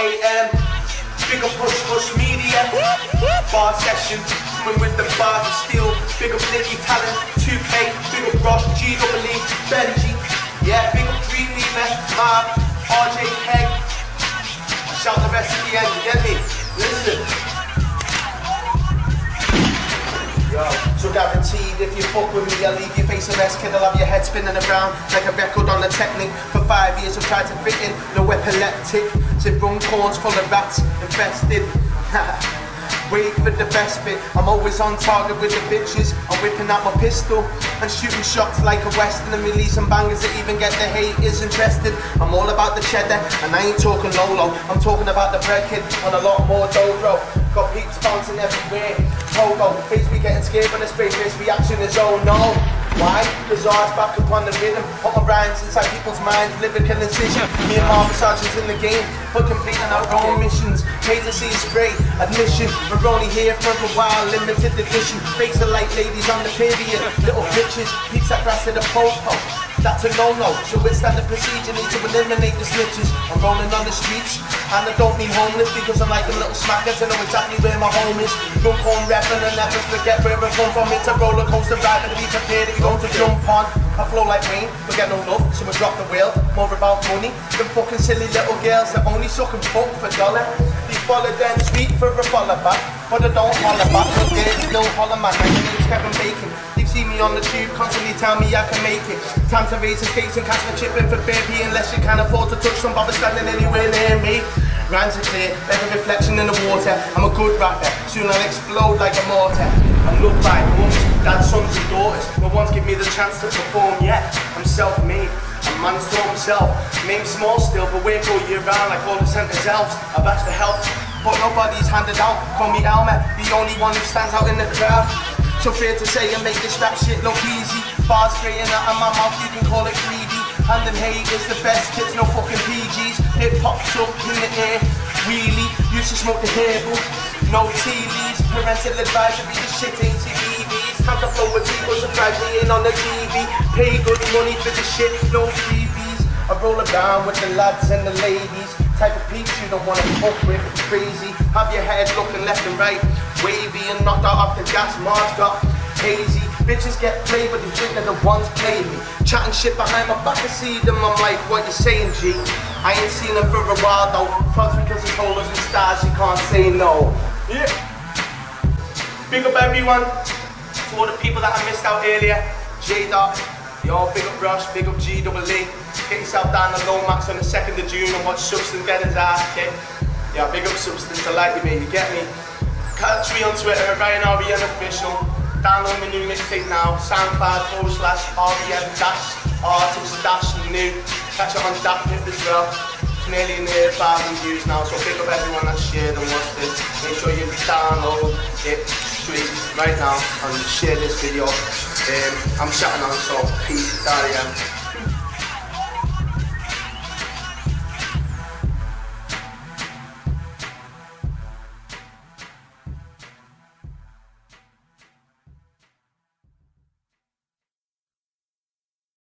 R-A-M. Big up Hush Hush Media. Bar session. Coming with the bars of steel. Big up Nicky Talent. 2K. Big up Ross G W Benji. Yeah, big up Dreamweaver. Mark. RJ Keg. Shout the rest at the end, you get me? Listen. Guaranteed if you fuck with me, I'll leave face a mess, kid. I'll have your head spinning around like a record on a Technics. For five years I've tried to fit in, no epileptic. Sit Runcorn's full of rats infested. Wait for the best bit. I'm always on target with the bitches. I'm whipping out my pistol and shooting shots like a western and releasing bangers that even get the haters interested. I'm all about the cheddar and I ain't talking Lolo. I'm talking about the bread kid on a lot more dough, bro. Got peeps bouncing everywhere. Pogo, face me getting scared when the spray face reaction is oh no. Why? Cause ours back upon the rhythm. Put my rhymes inside people's minds, lyrical incision. Me and Marvin Sargent's in the game, For completing our own missions. Pay to see spray, admission. We're only here for a while, limited edition. Fakes are like ladies on the period. Little bitches, pizza grass to the popo. That's a no-no, so it's standard procedure, need to eliminate the snitches. I'm rolling on the streets, and I don't mean homeless because I'm like a little smacker to know exactly where my home is. Look home repping and never forget where I come from. It's a roller coaster ride, and be prepared if you're going to jump on. I flow like rain, but get no love, so I drop the wheel. More about money than fucking silly little girls that only suck and fuck for dollar. They follow them sweet for a follow back, but I don't holler back. Look, there's no holler man, my name's Kevin Bacon. See me on the tube, constantly tell me I can make it. Time to raise the stakes and cash my chip in for baby unless you can't afford to touch some bother standing anywhere near me. Rhymes are clear, like a reflection in the water. I'm a good rapper, soon I'll explode like a mortar. I'm loved by mums, dads, sons and daughters. No one's give me the chance to perform yet. I'm self-made. A man's to himself. Name small still, but work all year round like all the centre's elves. I've asked for help, but nobody's handed out. Call me Elmer, the only one who stands out in the crowd. So fair to say I make this rap shit look easy. Bars spraying out of my mouth, you can call it 3D. And then hey, it's the best kids, no fucking PGs. It pops up in the air, wheelie. Used to smoke the herbal, no tea leaves. Parental advisory, the shit ain't CBBC. Time to flow with people, surprise me in on the TV. Pay good money for the shit, no freebies. I roll around with the lads and the ladies. Type of peeps you don't wanna fuck with, crazy. Have your head looking left and right, wavy and knocked out off the gas. mask got hazy. Bitches get played, but think they're the ones playing me. Chatting shit behind my back, I see them. I'm like, what you saying, G? I ain't seen them for a while though. Probably because he told us in stars, you can't say no. Yeah. Big up everyone. To all the people that I missed out earlier. J Dot. Yo, big up Rush, big up G double E. Get yourself down to Lomax on the 2nd of June and watch Substance get his ass kicked. Yeah, big up Substance, I like you, mate, you get me? Catch me on Twitter at Ryan RBN Official. Download my new mixtape now, SoundCloud forward slash RBN dash artist dash new. Catch it on Piff as well. It's nearly near a thousand views now, so pick up everyone that shared and watched it. Make sure you download it straight right now and share this video. Um, I'm shutting on, so peace, Darian.